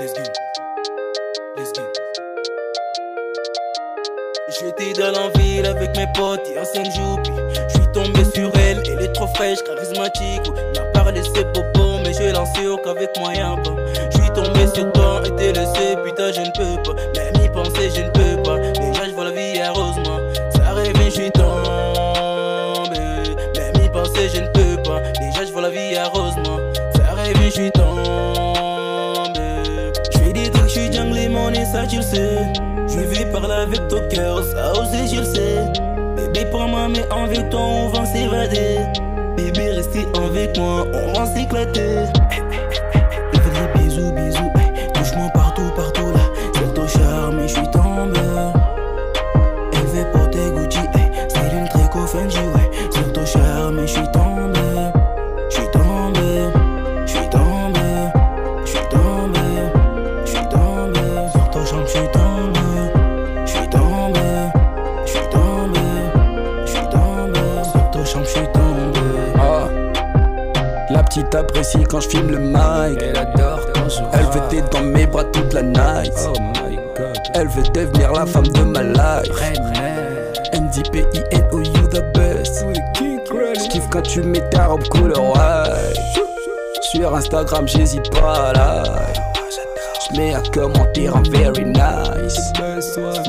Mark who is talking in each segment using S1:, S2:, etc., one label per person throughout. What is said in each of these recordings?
S1: Let's go. Let's go. J'étais dans la ville avec mes potes y a 5 jours. Puis j'suis tombé sur elle, elle est trop fraîche, charismatique. Il m'a parlé ses popos, mais je lancé au qu'avec moyen pas. J'suis tombé sur toi et t'es laissé, putain, je ne peux pas. Même y penser, je ne peux pas. Déjà, je vois la vie heureusement. Ça rêve, j'suis tombé. Même y penser, je ne peux pas. Déjà, je vois la vie heureusement. Ça rêve, j'suis tombé. Ça, tu le sais. Je vais parler avec ton cœur, ça aussi je le sais. Bébé, prends-moi, mais avec toi, on va s'évader. Bébé, restez avec moi, on va s'éclater. Je suis tombé.
S2: Ah. La petite apprécie quand je filme le mic.
S3: Elle adore quand je
S2: Elle veut être dans mes bras toute la night.
S3: Oh my god.
S2: Elle veut devenir la femme de ma life. MDPINO, the best. J'kiffe quand tu mets ta robe couleur white. Sur Instagram, j'hésite pas à like. J'mets à commenter un very nice.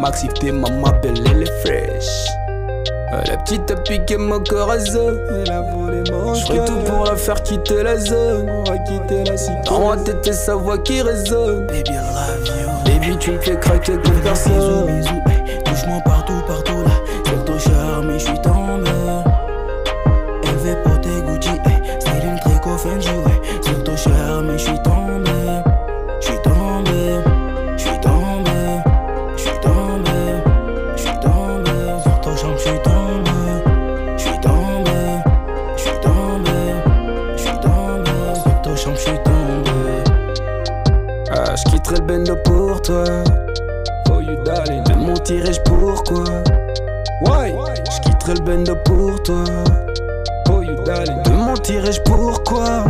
S2: Maxi, t'es maman belle, elle est fresh. Euh, La petite a piqué mon corazon. Elle a volé mon J'ferai tout pour la faire quitter la zone. On va quitter la cité. Dans tête, sa voix qui résonne.
S1: Baby, I love you.
S2: Baby, tu me fais craquer comme
S1: Bisous,
S2: personne.
S1: bisous, hey. touche-moi partout, partout
S2: Quitterai le bendo pour toi.
S3: for you darling.
S2: Me mentirais-je pourquoi?
S3: Why?
S2: Je quitterai le bendo pour toi.
S3: For you darling.
S2: Me mentirais-je pourquoi?